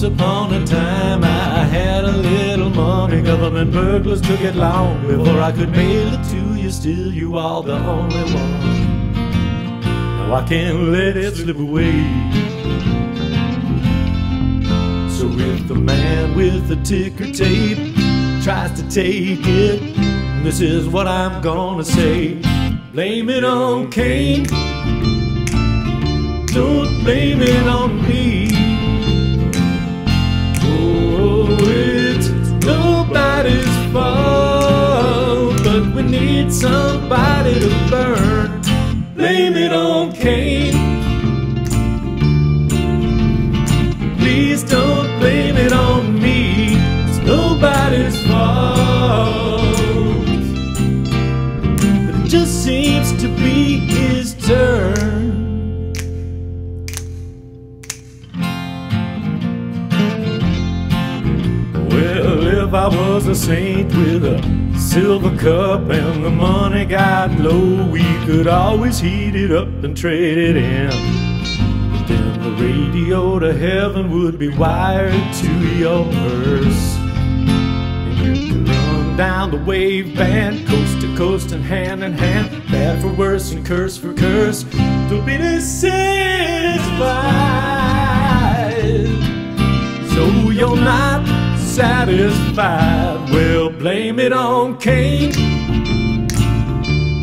Once upon a time I had a little money. Government burglars took it long before I could mail it to you. Still, you are the only one. Now I can't let it slip away. So if the man with the ticker tape tries to take it, this is what I'm gonna say. Blame it on Cain. Don't blame it on me. Blame it on Cain. Please don't blame it on me. It's nobody's fault. But it just seems to be his turn. Well, if I was a saint with a silver cup and the money got low, we could always heat it up and trade it in. Then the radio to heaven would be wired to yours. And you could run down the wave band, coast to coast and hand in hand, bad for worse and curse for curse, to be dissatisfied. So you're not satisfied. Blame it on Cain.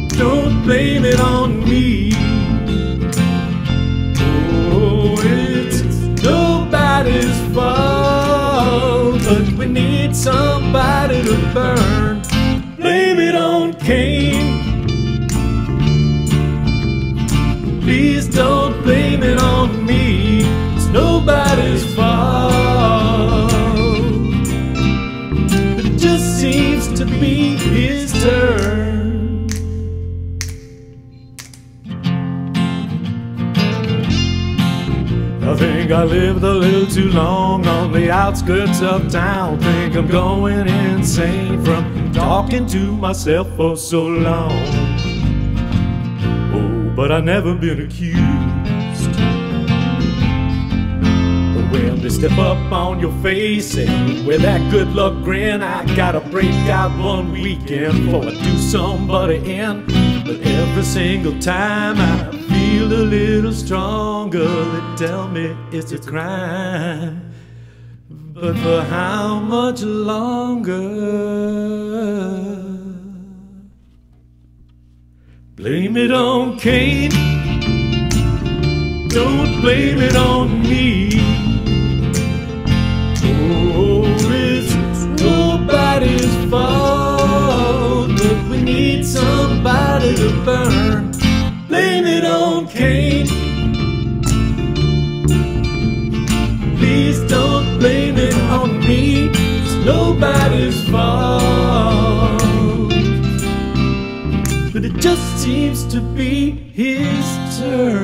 Don't blame it on me. Oh, it's nobody's fault, but we need somebody to burn. Blame it on Cain. Please don't blame it on me. It's nobody's fault. I think I lived a little too long on the outskirts of town. Think I'm going insane from talking to myself for so long. Oh, but I never been accused. When they step up on your face and with that good luck grin, I gotta break out one weekend before I do somebody in. But every single time I feel a little stronger, they tell me it's a crime. But for how much longer? Blame it on Cain. Don't blame it on nobody's fault. But it just seems to be his turn.